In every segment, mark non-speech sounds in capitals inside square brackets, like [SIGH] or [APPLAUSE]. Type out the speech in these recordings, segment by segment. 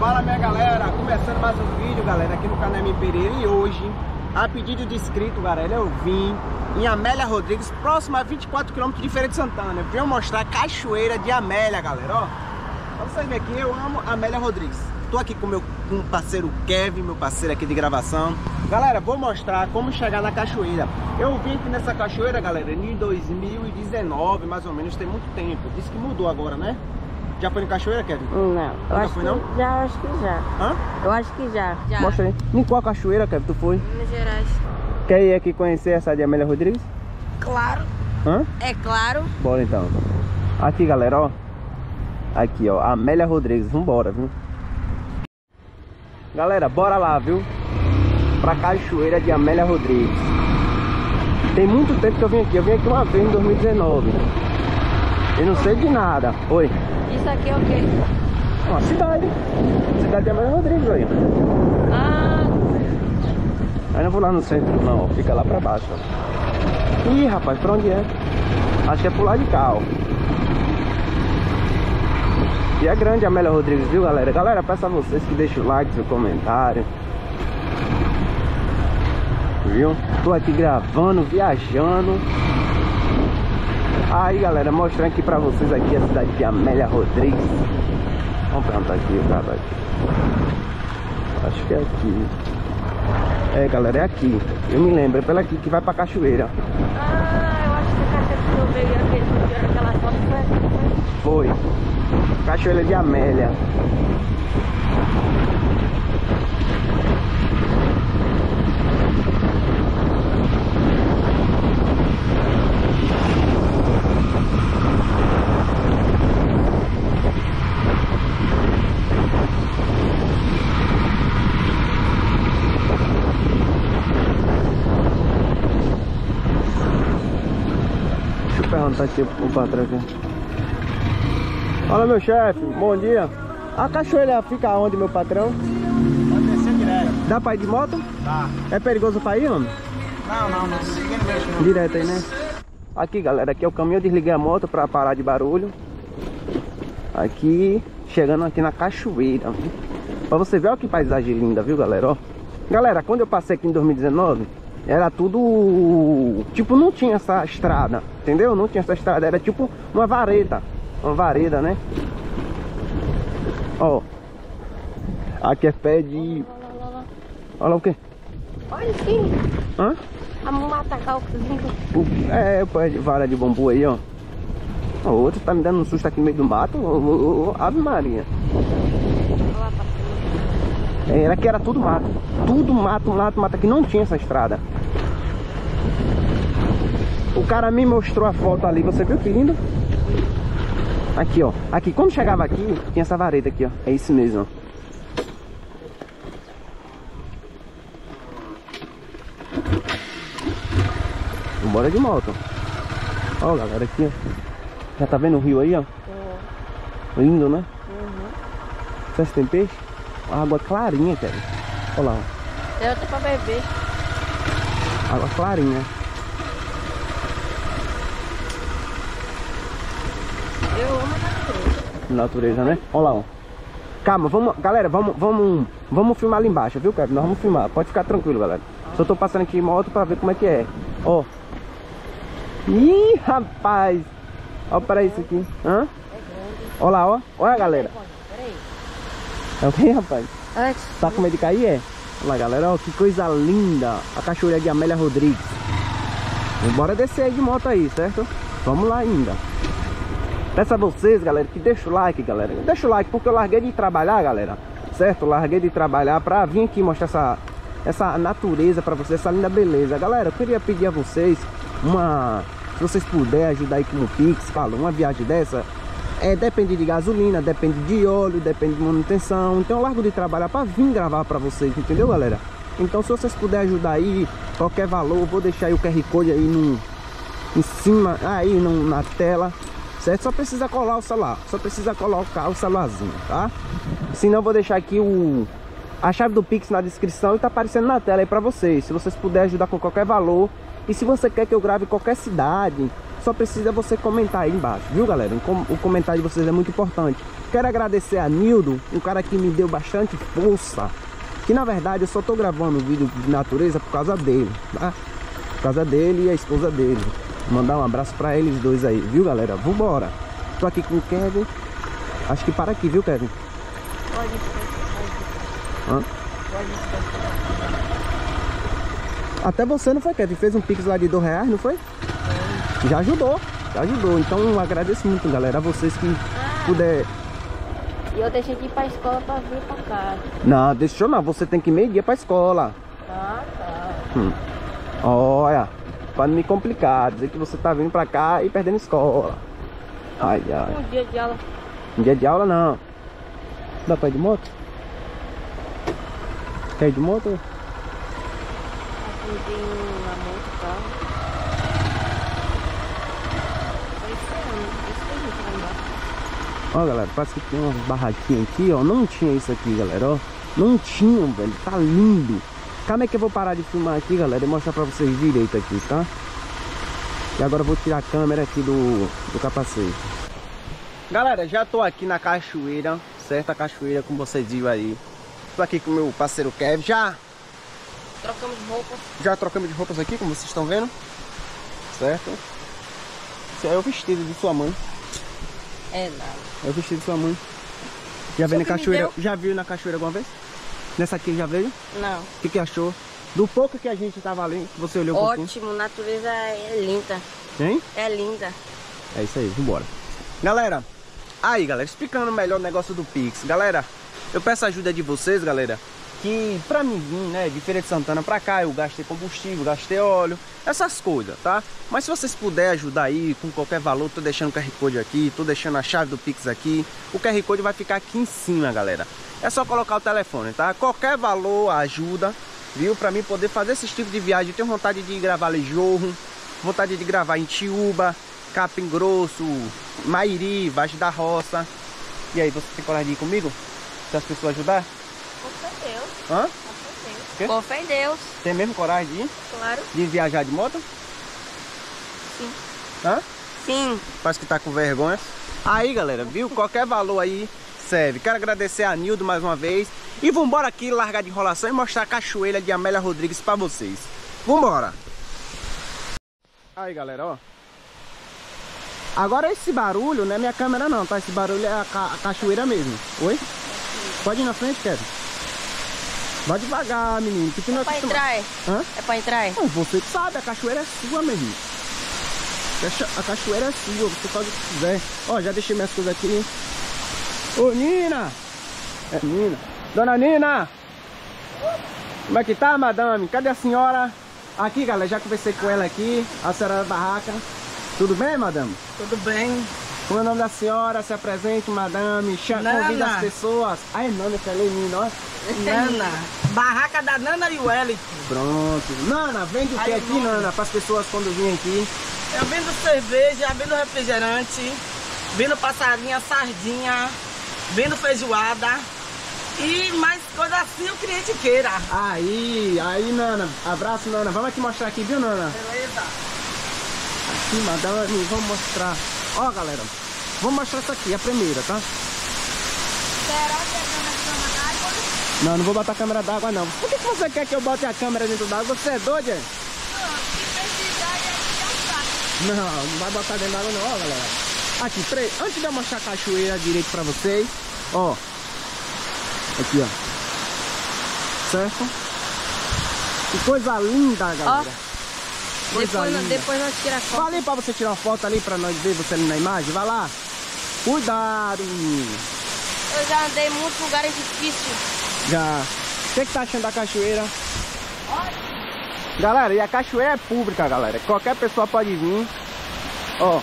Fala minha galera, começando mais um vídeo galera aqui no canal M Pereira e hoje, a pedido de inscrito galera, eu vim em Amélia Rodrigues, próximo a 24 km de Feira de Santana. Eu mostrar a cachoeira de Amélia galera, ó. Pra vocês verem aqui, eu amo Amélia Rodrigues. Tô aqui com meu com parceiro Kevin, meu parceiro aqui de gravação. Galera, vou mostrar como chegar na cachoeira. Eu vim aqui nessa cachoeira, galera, em 2019, mais ou menos, tem muito tempo. Disse que mudou agora, né? Já foi em cachoeira, Kevin? Não. Eu acho foi, que, não? Já, acho que já. Hã? Eu acho que já. Já. Mostra aí. Em qual cachoeira, Kevin, tu foi? Minas Gerais. Quer ir aqui conhecer essa de Amélia Rodrigues? Claro. Hã? É claro. Bora então. Aqui, galera, ó. Aqui, ó. Amélia Rodrigues. Vambora, viu? Galera, bora lá, viu? Pra cachoeira de Amélia Rodrigues. Tem muito tempo que eu vim aqui. Eu vim aqui uma vez em 2019. Eu não sei de nada. Oi. Isso aqui é o quê? Uma cidade. Cidade de Amélia Rodrigues aí. Ah, Aí não vou lá no centro não, fica lá pra baixo. ó. Ih, rapaz, pra onde é? Acho que é pro lado de cá, ó. E é grande a Amélia Rodrigues, viu, galera? Galera, peço a vocês que deixem o like, seu comentário. Viu? Tô aqui gravando, viajando. Aí, galera, mostrando aqui pra vocês aqui a cidade de Amélia Rodrigues. Vamos perguntar aqui, cara. Acho que é aqui. É, galera, é aqui. Eu me lembro, é pela aqui que vai pra cachoeira. ah, eu acho que a cachoeira que eu veio aquele, aquela foto foi aqui. foi? Foi. Cachoeira de Amélia. Eu perguntar aqui patrão aqui. Fala meu chefe, bom dia. A cachoeira fica onde, meu patrão? Pode descer direto. Dá pra ir de moto? Tá. É perigoso pra ir, homem? Não, não, não. Mexe não. Direto aí, né? Aqui, galera, aqui é o caminho. Eu desliguei a moto pra parar de barulho. Aqui, chegando aqui na cachoeira. viu? Pra você ver, olha que paisagem linda, viu, galera? Ó. Galera, quando eu passei aqui em 2019, era tudo... Tipo, não tinha essa estrada, entendeu? Não tinha essa estrada, era tipo uma vareta. Uma vareda, né? Ó. Aqui é pé de... Olha lá, olha lá. Olha lá o quê? Olha sim, Hã? a mata-calcozinho. O- É, pé de vara de bambu aí, ó. O outro tá me dando um susto aqui no meio do mato. Ô, ô, ô, Ave Maria. Olha lá. É, Era que era tudo mato. Tudo mato, mato, mato. Aqui não tinha essa estrada. O cara me mostrou a foto ali. Você viu que lindo? Aqui, ó. Aqui, quando chegava aqui, tinha essa vareta aqui, ó. É isso mesmo, ó. Bora de moto. Ó, galera, aqui, ó. Já tá vendo o rio aí, ó? Lindo, né? Você tem peixe? Água clarinha, cara. Olha lá, ó. Eu tô pra beber. Água clarinha. Eu amo a natureza. Né? Olha lá, ó. Calma, vamos, galera, vamos, vamos, vamos filmar ali embaixo, viu, Kevin? Nós vamos filmar. Pode ficar tranquilo, galera. Só tô passando aqui em moto pra ver como é que é. Ó. Ih, rapaz. Ó pra isso aqui. Hã? Olha lá, ó. Olha, galera. É o que, rapaz? Tá com medo de cair, é? Olha lá, galera, ó, que coisa linda. A cachoeira de Amélia Rodrigues. Bora descer aí de moto aí, certo? Vamos lá ainda. Peço a vocês, galera, que deixa o like, galera. Deixa o like, porque eu larguei de trabalhar, galera. Certo? Larguei de trabalhar pra vir aqui mostrar essa, essa natureza pra vocês, essa linda beleza. Galera, eu queria pedir a vocês uma... Se vocês puderem ajudar aí com o Pix, fala, uma viagem dessa, é, depende de gasolina, depende de óleo, depende de manutenção. Então eu largo de trabalhar para vir gravar para vocês, entendeu, galera? Então se vocês puderem ajudar aí, qualquer valor, vou deixar aí o QR Code aí no, em cima, aí no, na tela, certo? Só precisa colar o celular, só precisa colocar o celularzinho, tá? Senão eu vou deixar aqui o, a chave do Pix na descrição e tá aparecendo na tela aí para vocês. Se vocês puderem ajudar com qualquer valor, e se você quer que eu grave qualquer cidade, só precisa você comentar aí embaixo, viu galera? O com- O comentário de vocês é muito importante. Quero agradecer a Nildo, um cara que me deu bastante força. Que na verdade eu só tô gravando vídeo de natureza por causa dele, tá? Por causa dele e a esposa dele. Mandar um abraço pra eles dois aí, viu galera? Vambora. Tô aqui com o Kevin. Acho que para aqui, viu Kevin? Pode. Hã? Pode. Até você não foi, Kevin? Fez um pix lá de dois reais, não foi? Já ajudou, já ajudou. Então eu agradeço muito, galera, a vocês que puder. E eu deixei de ir pra escola pra vir pra cá. Não, deixou não, você tem que ir meio dia pra escola. Tá, tá. Hum. Olha, pra não me complicar, dizer que você tá vindo pra cá e perdendo escola. Ai, ai. Um dia de aula. Um dia de aula não. Dá pra ir de moto? Quer ir de moto? Aqui tem uma moto e tal. Ó, galera, parece que tem umas barraquinhas aqui, ó. Não tinha isso aqui, galera, ó. Não tinha, velho. Tá lindo. Calma aí que eu vou parar de filmar aqui, galera, e mostrar pra vocês direito aqui, tá? E agora eu vou tirar a câmera aqui do, do capacete. Galera, já tô aqui na cachoeira, certo? A cachoeira, como vocês viram aí. Tô aqui com o meu parceiro Kevin. Já, Trocamos roupa. já trocamos de roupas aqui, como vocês estão vendo. Certo? Esse é o vestido de sua mãe. É nada. É o vestido de sua mãe. Já veio na cachoeira? Já viu na cachoeira alguma vez? Nessa aqui já veio? Não. O que, que achou? Do pouco que a gente tava ali, que você olhou um pouquinho. Ótimo, natureza é linda. Hein? É linda. É isso aí, vambora. Galera, aí galera, explicando melhor o negócio do Pix. Galera, eu peço a ajuda de vocês, galera. Que pra mim vir, né, de Feira de Santana pra cá, eu gastei combustível, gastei óleo, essas coisas, tá? Mas se vocês puderem ajudar aí com qualquer valor, tô deixando o QR Code aqui, tô deixando a chave do Pix aqui. O QR Code vai ficar aqui em cima, galera. É só colocar o telefone, tá? Qualquer valor ajuda, viu? Pra mim poder fazer esse tipo de viagem. Eu tenho vontade de gravar Lejorro, vontade de gravar em Tiúba, Capim Grosso, Mairi, Vagem da Roça. E aí, você tem coragem de ir comigo? Se as pessoas ajudar? Com Deus. Hã? Deus. Quê? Com fé em Deus. Tem mesmo coragem de ir? Claro. De viajar de moto? Sim. Hã? Sim. Parece que tá com vergonha. Aí, galera, viu? Qualquer valor aí serve. Quero agradecer a Nildo mais uma vez. E vambora aqui largar de enrolação e mostrar a cachoeira de Amélia Rodrigues pra vocês. Vambora! Aí, galera, ó. Agora esse barulho não é minha câmera não, tá? Esse barulho é a, ca- a cachoeira mesmo. Oi? Pode ir na frente, Kevin. Vai devagar, menino. Que tu não É pra entrar, é? Hã? É pra entrar, é? Não, você sabe, a cachoeira é sua. Cacho- A cachoeira é sua, você faz o que quiser. Ó, já deixei minhas coisas aqui. Ô, Nina! É, Nina. Dona Nina! Como é que tá, madame? Cadê a senhora? Aqui, galera, já conversei com ela aqui, a senhora da barraca. Tudo bem, madame? Tudo bem? Como é o nome da senhora? Se apresente, madame. Chama, Nana. convida as pessoas. Ai, Nana, falei Nina, ó. Nana. Barraca da Nana e o Wellington. Pronto. Nana, vende o que aqui, Nana. Nana? Para as pessoas quando virem aqui. Eu vendo cerveja, vendo refrigerante, vendo passarinha, sardinha, vendo feijoada e mais coisa assim o cliente queira. Aí, aí, Nana. Abraço, Nana. Vamos aqui mostrar aqui, viu, Nana? Beleza? Aqui, madame, vamos mostrar. Ó, galera, vamos mostrar essa aqui, a primeira, tá? Será que é na cama d'água? Não, não vou botar a câmera d'água, não. Por que, que você quer que eu bote a câmera dentro d'água? Você é doido, é? Se precisar, é Não, não vai botar dentro d'água, não, ó, galera. Aqui, pre... antes de eu mostrar a cachoeira direito pra vocês, ó. Aqui, ó. Certo? Que coisa linda, galera. Coisa Depois, linda. depois nós tiramos foto. ali pra você tirar uma foto ali pra nós ver você ali na imagem. Vai lá. Cuidado, menino. Eu já andei em muitos lugares difíceis. Já. O que, que tá achando da cachoeira? Galera, e a cachoeira é pública, galera. Qualquer pessoa pode vir. Ó.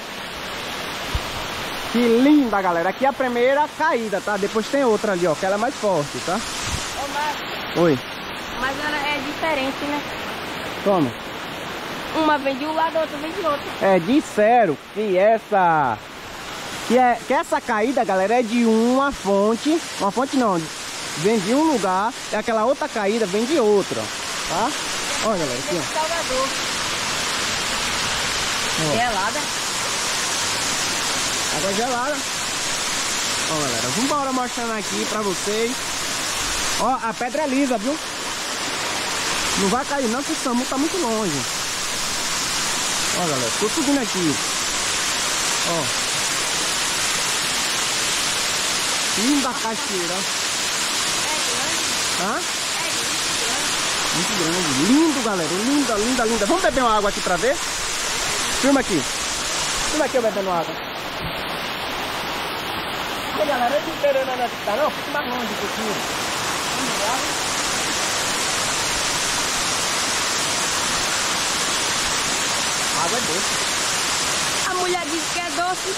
Que linda, galera. Aqui é a primeira caída, tá? Depois tem outra ali, ó. Que ela é mais forte, tá? Ô, mas, Oi. mas ela é diferente, né? Toma. Uma vem de um lado, a outra vem de outro. É, disseram que essa... Que, é, que essa caída, galera, é de uma fonte. Uma fonte não. Vem de um lugar. E aquela outra caída vem de outra. Tá? Olha, galera, aqui, ó. Salvador. Gelada. Água gelada. Ó, galera, vambora mostrando aqui pra vocês. Ó, a pedra é lisa, viu? Não vai cair não, porque o Samu tá muito longe. Ó, galera, tô subindo aqui. Ó. Linda cachoeira, ó. Hã? Muito grande. Lindo, galera. Linda, linda, linda. Vamos beber uma água aqui pra ver? Filma aqui. Filma aqui eu bebendo água. E aí, galera, esse inteiro não é tá não? Fica mais longe um pouquinho. A água é doce. A mulher disse que é doce.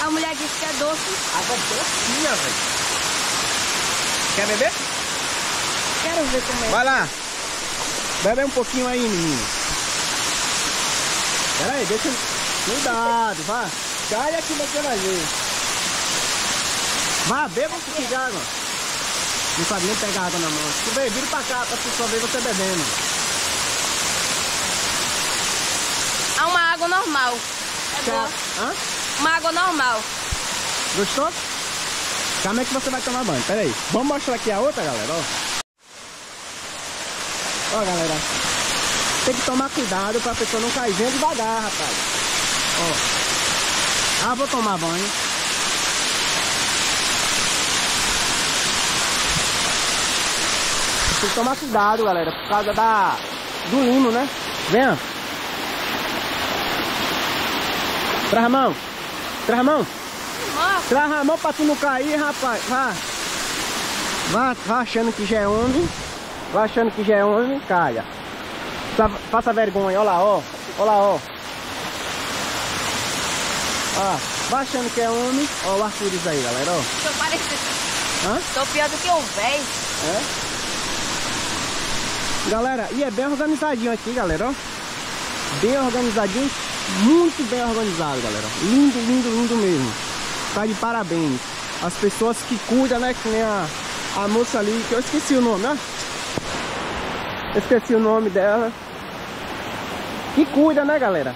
A mulher disse que é doce. Água docinha, velho. Quer beber? Quero ver como é. Vai lá. Bebe um pouquinho aí, menino. Pera aí, deixa... Cuidado, vá. Cai aqui vai ver. Vá, beba um pouquinho de água. Não sabe nem pegar água na mão. Tu veio, vira pra cá pra só ver você bebendo. É uma água normal. É boa. Hã? Uma água normal. Gostou? Como é que você vai tomar banho? Pera aí. Vamos mostrar aqui a outra, galera, ó. Ó, galera. Tem que tomar cuidado pra pessoa não cair. Vem devagar, rapaz. Ó. Ah, vou tomar banho. Tem que tomar cuidado, galera. Por causa da... Do limo, né? Venha. Traz a mão. Traz a mão. Traz a mão pra tu não cair, rapaz. Vá. Vá, vá achando que já é homem. Vá achando que já é homem, caia. Fa- Faça vergonha, olha lá, ó. Olha lá, ó. Ó, vá achando que é homem. Ó o arco-íris aí, galera, ó. tô. Hã? Tô pior do que o véi. É? Galera, e é bem organizadinho aqui, galera, ó. Bem organizadinho, muito bem organizado, galera. Lindo, lindo, lindo mesmo. Tá de parabéns. As pessoas que cuidam, né? Que nem a, a moça ali, que eu esqueci o nome, ó. Eu esqueci o nome dela. Que cuida, né, galera?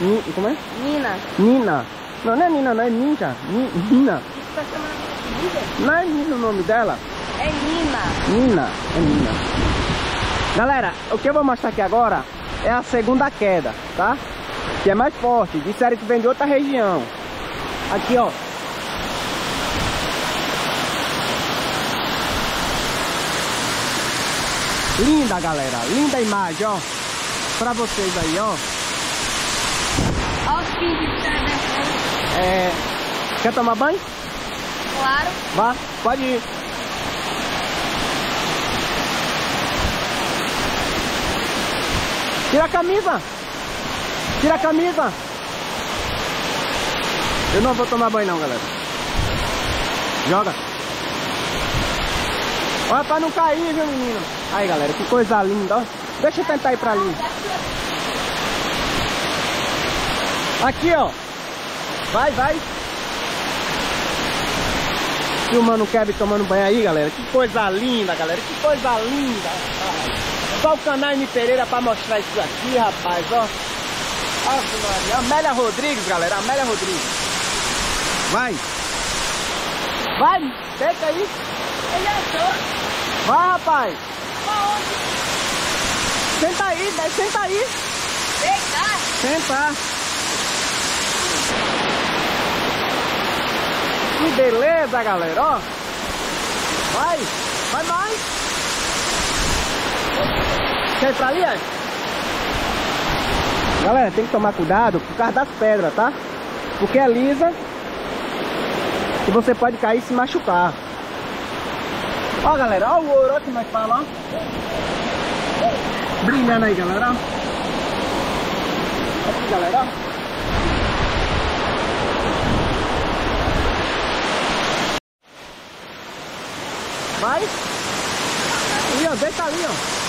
Ni- Como é? Nina. Nina. Não, não é Nina, não é Ninja. Ni- Nina. Nina? Não é Nina o nome dela? É Nina. Nina, é Nina. Galera, o que eu vou mostrar aqui agora é a segunda queda, tá? Que é mais forte. Disseram que vem de outra região. Aqui, ó. Linda, galera. Linda imagem, ó. Pra vocês aí, ó. Olha os tá descendo. É... Quer tomar banho? Claro. Vá, pode ir. Tira a camisa. Tira a camisa. Eu não vou tomar banho não, galera. Joga. Olha pra não cair, viu, menino? Aí, galera, que coisa linda, ó. Deixa eu tentar ir pra ali. Aqui, ó. Vai, vai. Filmando o Kevin tomando banho aí, galera. Que coisa linda, galera. Que coisa linda, rapaz. Só o canal M Pereira pra mostrar isso aqui, rapaz, ó. Maria. Amélia Rodrigues, galera. Amélia Rodrigues. Vai. Vai, deita aí. Ele achou. Vai, rapaz. Aonde? Senta aí, vai, senta aí. Deitar. Senta. Que beleza, galera, ó. Vai, vai mais. Quer ir pra ali, ó? Galera, tem que tomar cuidado por causa das pedras, tá? Porque é lisa e você pode cair e se machucar. Ó, galera, ó o ouro, ó, como é que fala, ó. Brilhando aí, galera. Aqui, galera. Vai. Ali, ó. Deita ali, ó.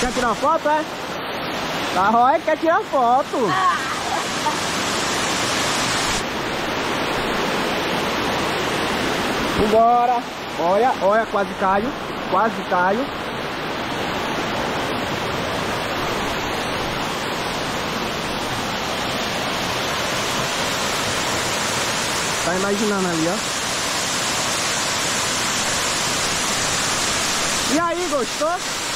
Quer tirar foto, é? Tá, Roy quer tirar foto. Vambora. Olha, olha, quase caio. Quase caio. Tá imaginando ali, ó. E aí, gostou?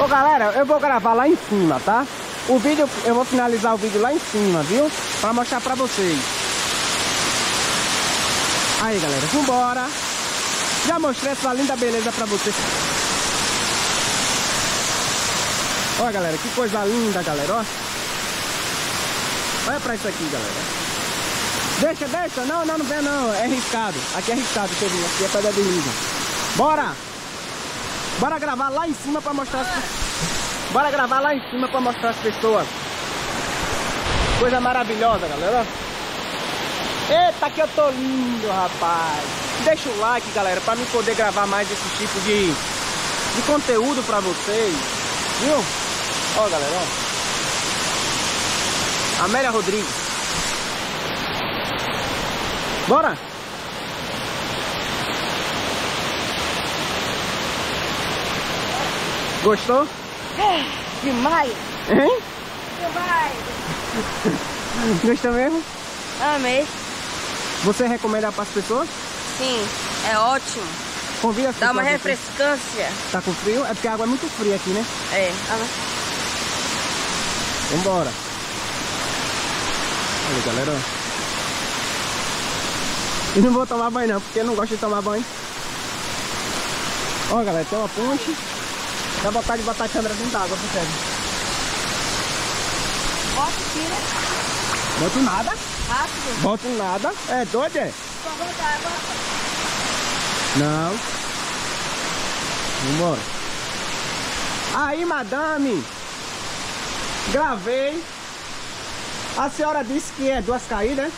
Ô galera, eu vou gravar lá em cima, tá? O vídeo, eu vou finalizar o vídeo lá em cima, viu? Pra mostrar pra vocês. Aí galera, vambora. Já mostrei essa linda beleza pra vocês. Olha galera, que coisa linda, galera, ó. Olha pra isso aqui, galera. Deixa, deixa. Não, não, não vem não. É arriscado. Aqui é arriscado, Kevin. Aqui é pedra de rio. Bora! Bora gravar lá em cima pra mostrar as... Bora gravar lá em cima pra mostrar as pessoas. Coisa maravilhosa, galera. Eita, que eu tô lindo, rapaz. Deixa o like, galera, pra mim poder gravar mais esse tipo de, de conteúdo pra vocês. Viu? Ó, galera, ó. Amélia Rodrigues. Bora! Gostou? É, demais! Hein? Demais! [LAUGHS] Gostou mesmo? Amei! Você recomenda para as pessoas? Sim, é ótimo. Convida as Dá uma pessoas aqui. refrescância. Tá com frio? É porque a água é muito fria aqui, né? É. Ah, Vambora. Olha, galera. ó. E não vou tomar banho não, porque eu não gosto de tomar banho. Ó, galera, tem uma ponte. Dá vontade de botar a câmera dentro d'água, percebe? Bota aqui, né? Boto nada. Rápido. Boto nada. É doido, é? Só botar água. Não. Vambora. Aí, madame. Gravei. A senhora disse que é duas caídas, né?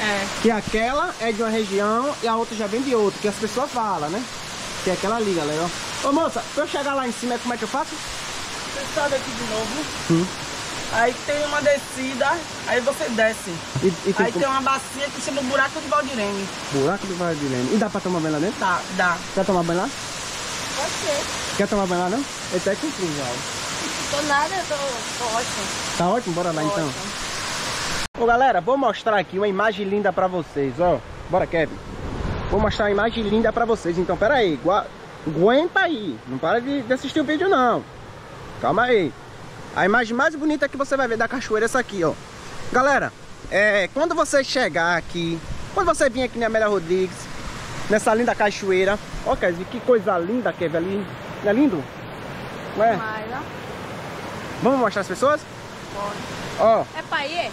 É. Que aquela é de uma região e a outra já vem de outra, que as pessoas falam, né? Que é aquela ali, galera, ó. Ô moça, pra eu chegar lá em cima, como é que eu faço? Você sobe aqui de novo. Hum. Aí tem uma descida, aí você desce. E, e tem Aí tem uma bacia que chama Buraco de Valdirene. buraco de Leme. E dá pra tomar banho lá dentro? Tá, dá. Quer tomar banho lá? Pode ser. Quer tomar banho lá não? Ele tá com frio já. Tô nada, eu tô, tô ótimo. Tá ótimo? Bora lá então. Ótimo. Ô galera, vou mostrar aqui uma imagem linda pra vocês, ó. Bora, Kevin. Vou mostrar uma imagem linda pra vocês. Então, pera aí. Gua- Aguenta aí. Não para de, de assistir o vídeo, não. Calma aí. A imagem mais bonita que você vai ver da cachoeira é essa aqui, ó. Galera, é, quando você chegar aqui, quando você vir aqui na Amélia Rodrigues, nessa linda cachoeira, ó, Kevin, que coisa linda, ali. Não é lindo? Não é? Mas, ó. Vamos mostrar as pessoas? Pode. Ó, É pra ir?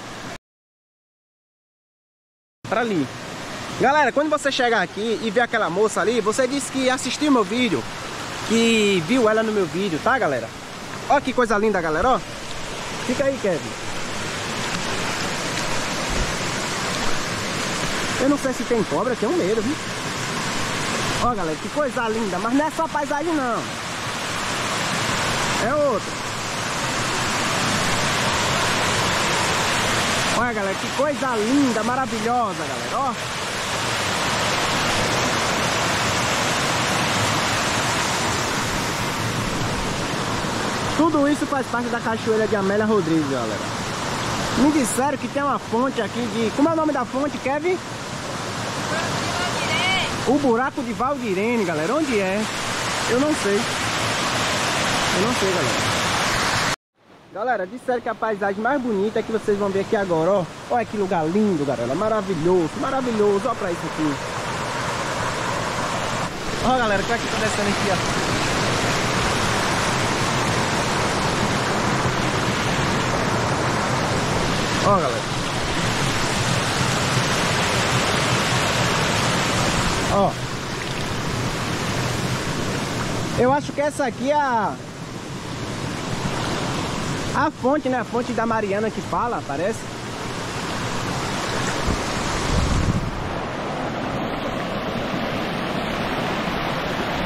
pra ali. Galera, quando você chegar aqui e ver aquela moça ali, você disse que assistiu meu vídeo, que viu ela no meu vídeo, tá, galera? Ó que coisa linda, galera, ó. Fica aí, Kevin. Eu não sei se tem cobra, tenho medo, viu? Ó, galera, que coisa linda, mas não é só paisagem, não. É outra. Olha, galera, que coisa linda, maravilhosa, galera, ó. Tudo isso faz parte da cachoeira de Amélia Rodrigues, galera. Me disseram que tem uma fonte aqui de... Como é o nome da fonte, Kevin? O buraco de Valdirene, galera. Onde é? Eu não sei. Eu não sei, galera. Galera, disseram que a paisagem mais bonita é que vocês vão ver aqui agora, ó. Olha que lugar lindo, galera. Maravilhoso, maravilhoso. Olha pra isso aqui. Ó, galera, como é que tá descendo aqui, ó. Ó, galera. Ó. Eu acho que essa aqui é a... A fonte, né? A fonte da Mariana que fala, parece.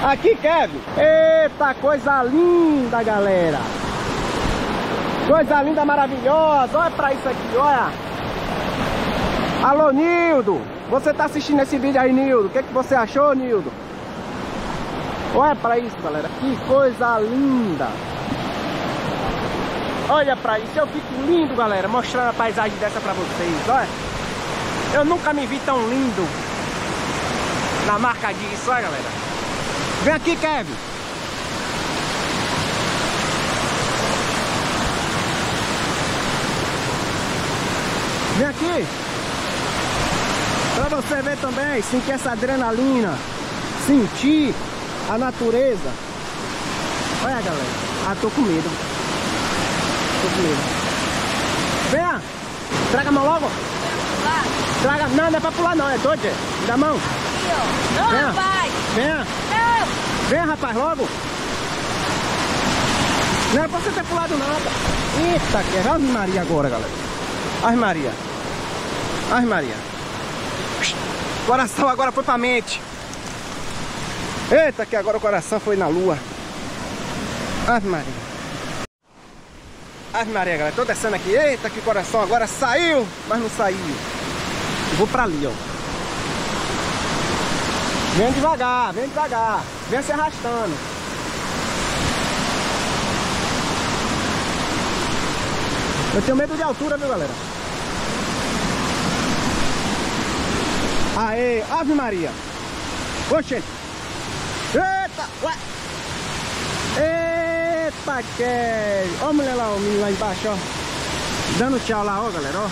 Aqui, Kevin. Eita, coisa linda, galera. Coisa linda, maravilhosa. Olha pra isso aqui, olha. Alô, Nildo. Você tá assistindo esse vídeo aí, Nildo. O que, que você achou, Nildo? Olha pra isso, galera. Que coisa linda. Olha pra isso, eu fico lindo, galera, mostrando a paisagem dessa pra vocês, olha. Eu nunca me vi tão lindo na marca disso, olha, galera. Vem aqui, Kevin. Vem aqui. Pra você ver também, sentir essa adrenalina. Sentir a natureza. Olha, galera. Ah, tô com medo. Tô com medo. Venha. Traga a mão logo. Traga. Não, não é pra pular não. É doido. Me dá a mão. Não, Venha. rapaz. Venha. Não. Venha, rapaz, logo. Não era pra você ter pulado nada. Eita, que Ave Maria agora, galera. Ave Maria. Ave Maria. Coração agora foi pra mente. Eita, que agora o coração foi na lua. Ave Maria. Ave Maria, galera. Tô descendo aqui. Eita, que coração agora saiu, mas não saiu. Vou pra ali, ó. Vem devagar, vem devagar. Vem se arrastando. Eu tenho medo de altura, viu, galera? Aê, Ave Maria. Oxe. Eita, ué. Eita, que... Ó a mulher lá, o menino lá embaixo, ó. Dando tchau lá, ó, galera, ó.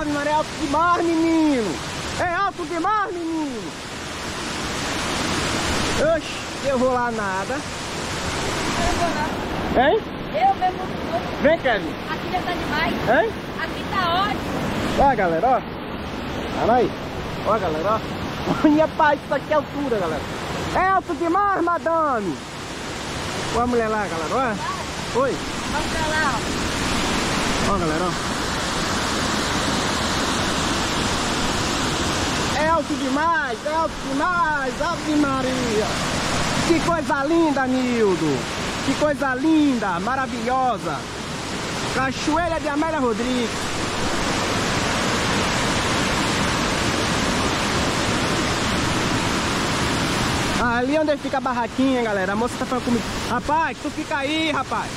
Ave Maria, é alto demais, menino. É alto demais, menino. Oxe, eu vou lá nada. Eu vou lá. Hein? Eu mesmo vou. Vem, Kevin. Aqui já tá demais. Hein? Aqui tá ótimo. Ó, galera, ó. Olha aí. Ó, galera. Olha, pai, isso aqui é altura, galera. É alto demais, madame. Ó a mulher lá, galera, ó. Oi. Vamos pra lá. Ó, galera. É alto demais, é alto demais, Ave Maria. Que coisa linda, Nildo. Que coisa linda, maravilhosa. Cachoeira de Amélia Rodrigues. Ali onde fica a barraquinha, galera. A moça tá falando comigo. Rapaz, tu fica aí, rapaz.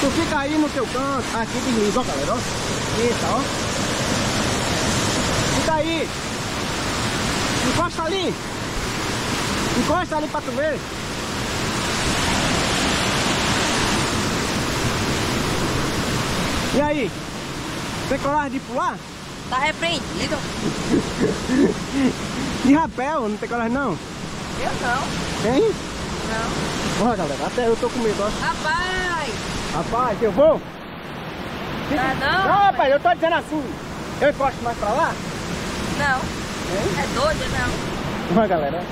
Tu fica aí no teu canto. Aqui desliza, ó, galera, ó. Eita, ó. Fica aí. Encosta ali. Encosta ali pra tu ver. E aí? Tem coragem de pular? Tá repreendido. [LAUGHS] De rapel, não tem coragem não? Eu não. Tem? Não. Ó, galera, até eu tô com medo, ó. Rapaz. Rapaz, eu vou? Ah, não? Não, rapaz, eu tô dizendo assim. Eu encosto mais pra lá? Não. Hein? É doida, não. Ó, galera.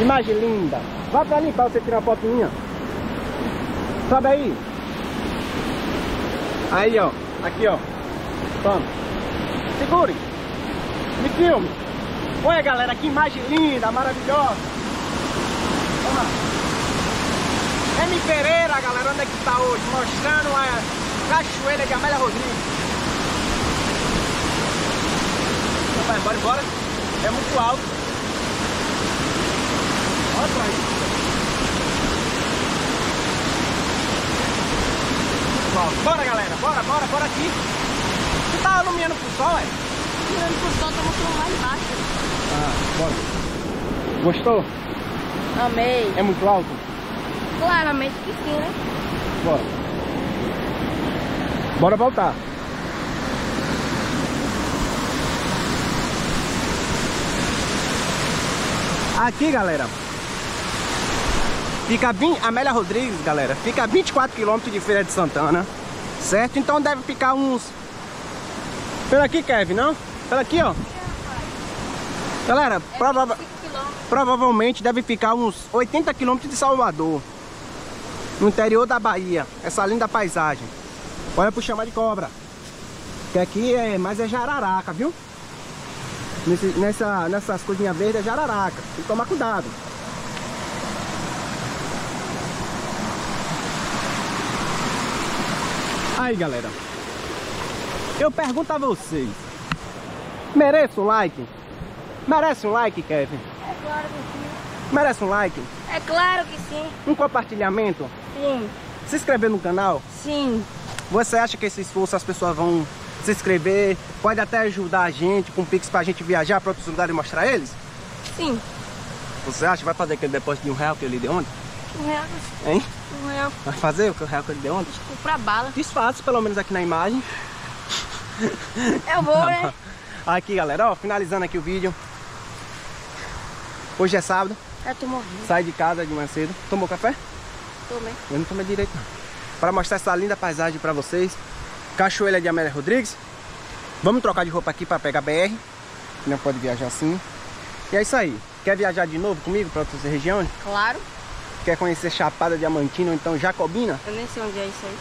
Imagem linda. Vai pra ali pra você tirar uma foto minha. Sobe aí. Aí, ó. Aqui, ó. Toma. Segure. Me filme. Olha, galera, que imagem linda, maravilhosa. Olha lá. M. Pereira, galera, onde é que tá hoje? Mostrando a cachoeira de Amélia Rodrigues. Então vai embora, embora. É muito alto. Olha pra aí. Bora, galera. Bora, bora, bora aqui. Tu tá iluminando pro sol, é? Tirando pro sol, estamos com lá embaixo. Ah, bora. Gostou? Amei. É muito alto? Claramente que sim, né? Bora. Bora voltar. Aqui, galera. Fica 20, Amélia Rodrigues, galera. Fica a 24 quilômetros de Feira de Santana. Certo? Então deve ficar uns... Pela aqui, Kevin, não? Pela aqui, ó. Galera, prova- 5 quilômetros. provavelmente deve ficar uns 80 quilômetros de Salvador. No interior da Bahia. Essa linda paisagem. Olha pro chamar de cobra. Que aqui é mais é jararaca, viu? Nesse, nessa, nessas coisinhas verdes é jararaca. Tem que tomar cuidado. Aí, galera. Eu pergunto a vocês. Merece um like? Merece um like, Kevin? É claro que sim. Merece um like? É claro que sim. Um compartilhamento? Sim. Se inscrever no canal? Sim. Você acha que esse esforço as pessoas vão se inscrever? Pode até ajudar a gente com Pix pra gente viajar pra outros lugares e mostrar eles? Sim. Você acha que vai fazer aquele depósito de um real que ele deu ontem? Um real. Hein? Um real. Vai fazer o real que ele deu ontem? Comprar bala. Desfaço, pelo menos aqui na imagem. Eu vou, né? Aqui, galera, ó, finalizando aqui o vídeo. Hoje é sábado, Eu tô morrendo. sai de casa de manhã cedo. Tomou café? Tomei. Eu não tomei direito, não. Para mostrar essa linda paisagem pra vocês. Cachoeira de Amélia Rodrigues. Vamos trocar de roupa aqui para pegar BR. Não pode viajar assim. E é isso aí. Quer viajar de novo comigo para outras regiões? Claro. Quer conhecer Chapada Diamantina ou então Jacobina? Eu nem sei onde é isso aí.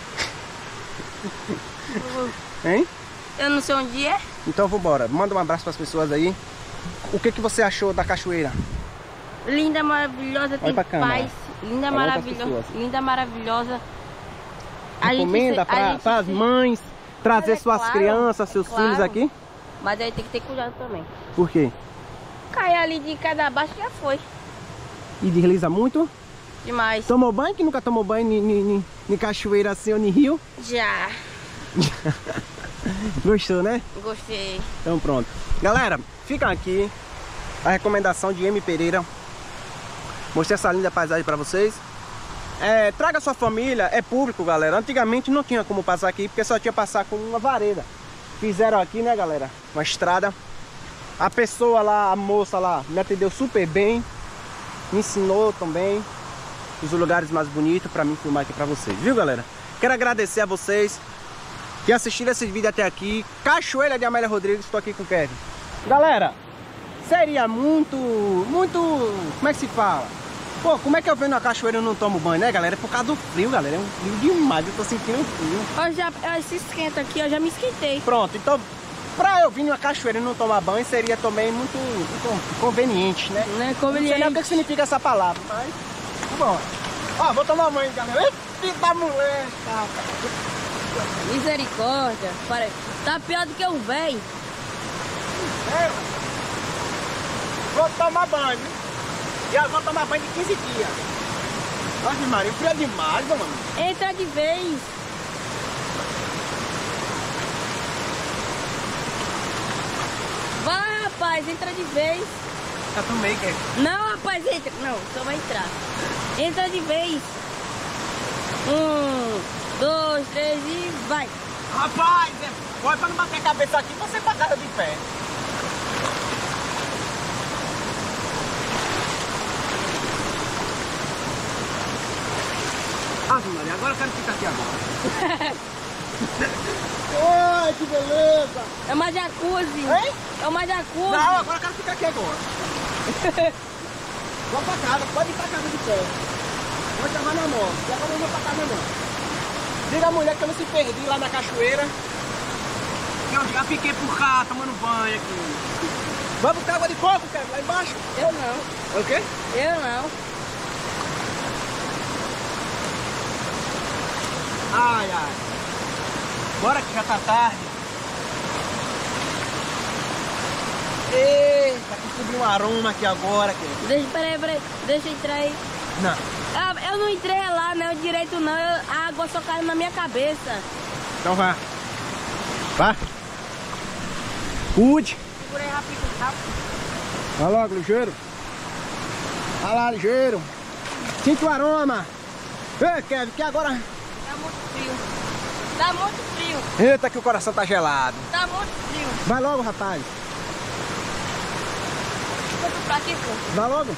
[LAUGHS] Hein? Eu não sei onde é. Então vambora. Manda um abraço para as pessoas aí. O que, que você achou da cachoeira? Linda, maravilhosa, tem pra câmera. paz. Linda, Falou maravilhosa. Linda, maravilhosa. A Recomenda para as mães trazer é suas claro, crianças, é seus claro. filhos aqui? Mas aí tem que ter cuidado também. Por quê? Cair ali de cada baixo já foi. E desliza muito? Demais. Tomou banho que nunca tomou banho em cachoeira assim ou em rio? Já. [LAUGHS] [LAUGHS] Gostou, né? Gostei. Então pronto. Galera, fica aqui a recomendação de M Pereira. Mostrei essa linda paisagem para vocês. É, traga sua família, é público, galera. Antigamente não tinha como passar aqui, porque só tinha passar com uma vareda. Fizeram aqui, né, galera? Uma estrada. A pessoa lá, a moça lá, me atendeu super bem. Me ensinou também os lugares mais bonitos para mim filmar aqui para vocês, viu, galera? Quero agradecer a vocês que assistiram esse vídeo até aqui. Cachoeira de Amélia Rodrigues, estou aqui com o Kevin. Galera, seria muito, muito, como é que se fala? Pô, como é que eu venho na cachoeira e não tomo banho, né, galera? É por causa do frio, galera. É um frio demais, eu tô sentindo frio. Eu já, eu, se esquenta aqui, eu já me esquentei. Pronto, então, pra eu vir numa cachoeira e não tomar banho, seria também muito, muito conveniente, né? Não é Não sei nem o conveniente. que significa essa palavra, mas tá bom. Ó, vou tomar banho, galera. Ei, filho da mulher, cara. Misericórdia. Pare... Tá pior do que o véi. É, Vou tomar banho. E eu vou tomar banho de 15 dias. Nossa, Maria, frio é demais, mano. Entra de vez. Vai, rapaz, entra de vez. Já tomei, Kevin. Não, rapaz, entra. Não, só vai entrar. Entra de vez. Um, dois, três e vai. Rapaz, é... olha pra não bater a cabeça aqui, você pra casa de pé. Ave Maria, agora eu quero ficar aqui agora. [LAUGHS] Ai, que beleza! É uma jacuzzi. Hein? É uma jacuzzi. Não, agora eu quero ficar aqui agora. [LAUGHS] vou pra casa, pode ir pra casa de pé. Vou chamar minha mão. Eu vou pra casa não. Diga a mulher que eu não se perdi lá na cachoeira. Eu já fiquei por cá tomando banho aqui. Vamos ter água de coco, cara, lá embaixo. Eu não. O quê? Eu não. Ai, ai. Bora que já tá tarde. Eita, que subiu um aroma aqui agora, querido. Deixa, peraí, peraí. Deixa eu entrar aí. Não. Ah, eu não entrei lá, não, direito não. Eu- a água só caiu na minha cabeça. Então vá. Vá. Cuide. Segurei rápido, rápido. Vai logo, ligeiro. Vai lá, ligeiro. Sinta o aroma. Ei, Kevin, que agora... Tá muito frio. Tá muito frio. Eita, que o coração tá gelado. Tá muito frio. Vai logo, rapaz. Aqui, pô. Vai logo.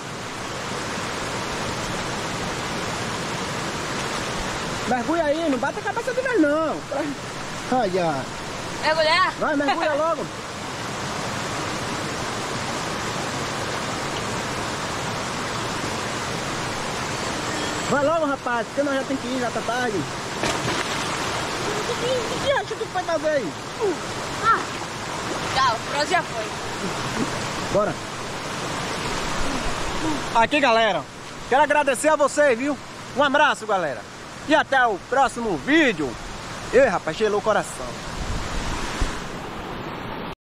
Mergulha aí, não bate a cabeça de nós, não. Ai, ai. Mergulhar? Vai, mergulha logo. Vai logo, rapaz, porque nós já tem que ir, já tá tarde. O que, acha que tu vai fazer aí? Ah. Tchau, o próximo já foi. Bora. Aqui, galera. Quero agradecer a vocês, viu? Um abraço, galera. E até o próximo vídeo. Ei, rapaz, gelou o coração.